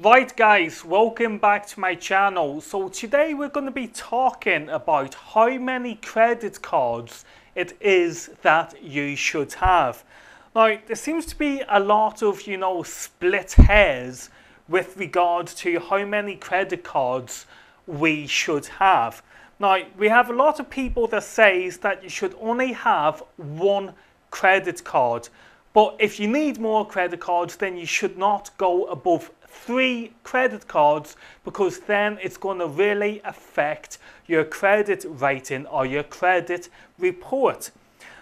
Right guys, welcome back to my channel. So today we're going to be talking about how many credit cards it is that you should have. Now there seems to be a lot of, you know, split hairs with regard to how many credit cards we should have. Now we have a lot of people that says that you should only have one credit card. But if you need more credit cards, then you should not go above three credit cards because then it's going to really affect your credit rating or your credit report.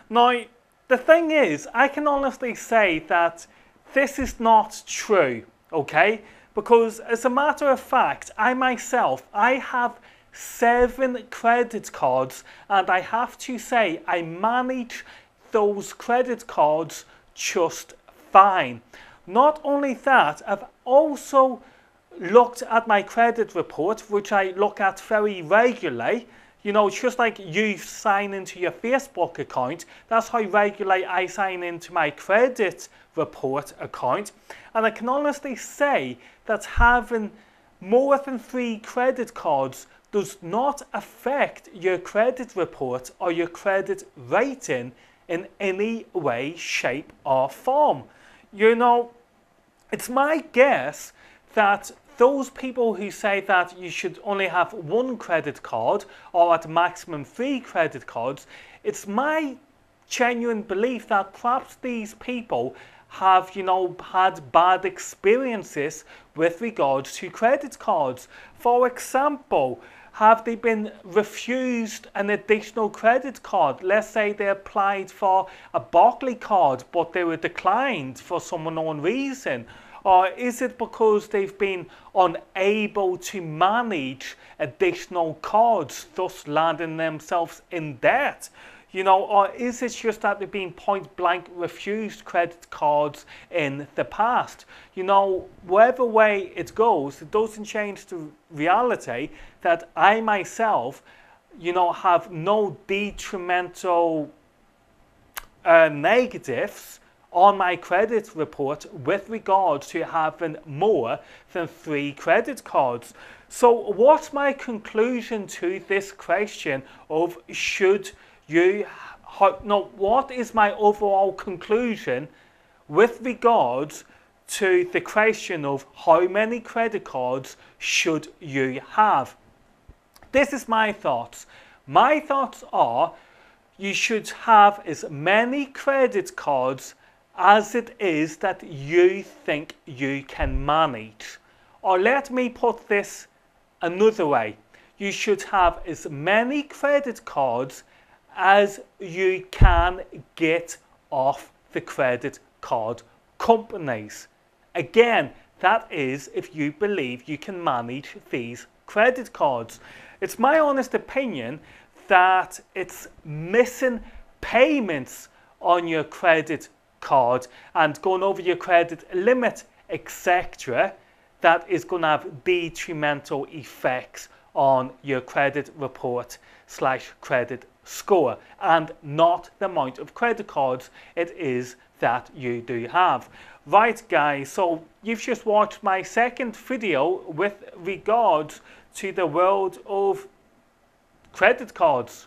Now, the thing is, I can honestly say that this is not true, okay? Because as a matter of fact, I myself, I have seven credit cards and I have to say I manage those credit cards just fine. Not only that, I've also looked at my credit report, which I look at very regularly. You know, just like you sign into your Facebook account, that's how regularly I sign into my credit report account. And I can honestly say that having more than three credit cards does not affect your credit report or your credit rating in any way, shape, or form. You know, it's my guess that those people who say that you should only have one credit card or at maximum three credit cards, it's my genuine belief that perhaps these people have, you know, had bad experiences with regards to credit cards. For example, have they been refused an additional credit card? Let's say they applied for a Barclaycard, but they were declined for some unknown reason. Or is it because they've been unable to manage additional cards, thus landing themselves in debt? You know, or is it just that they've been point blank refused credit cards in the past? You know, whatever way it goes, it doesn't change the reality that I myself, you know, have no detrimental uh, negatives on my credit report with regard to having more than three credit cards. So what's my conclusion to this question of should you how, no, what is my overall conclusion with regards to the question of how many credit cards should you have? This is my thoughts. My thoughts are you should have as many credit cards as it is that you think you can manage. Or let me put this another way. You should have as many credit cards as you can get off the credit card companies. Again, that is if you believe you can manage these credit cards. It's my honest opinion that it's missing payments on your credit card and going over your credit limit, etc., that is going to have detrimental effects on your credit report slash credit score and not the amount of credit cards it is that you do have. Right guys, so you've just watched my second video with regards to the world of credit cards.